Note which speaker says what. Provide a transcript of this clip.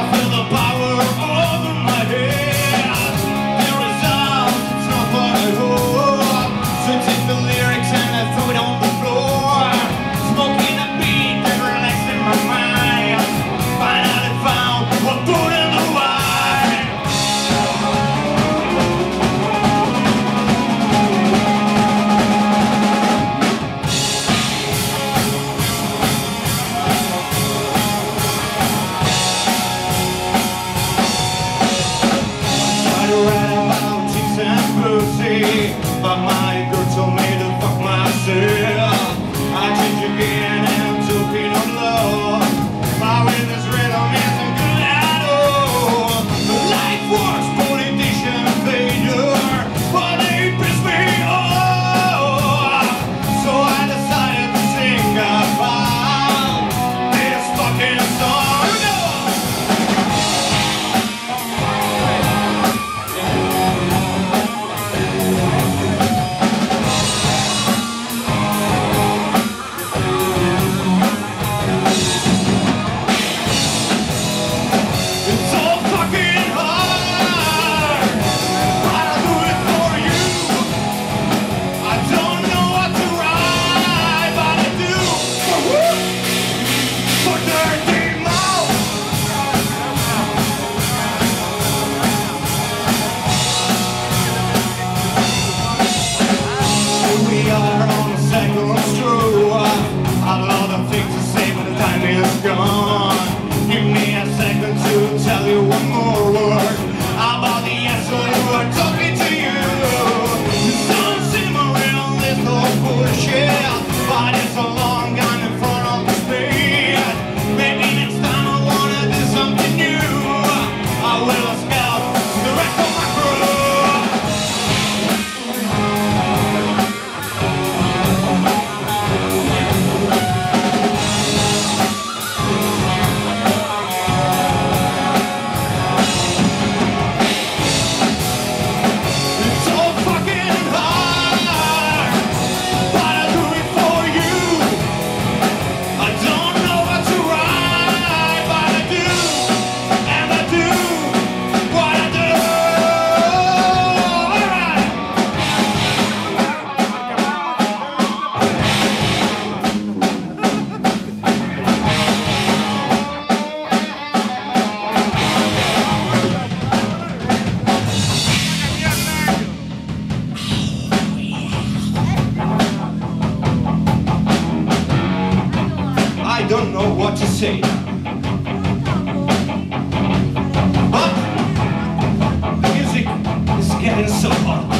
Speaker 1: I feel the power over my head. don't know what to say. But the music is getting so hot.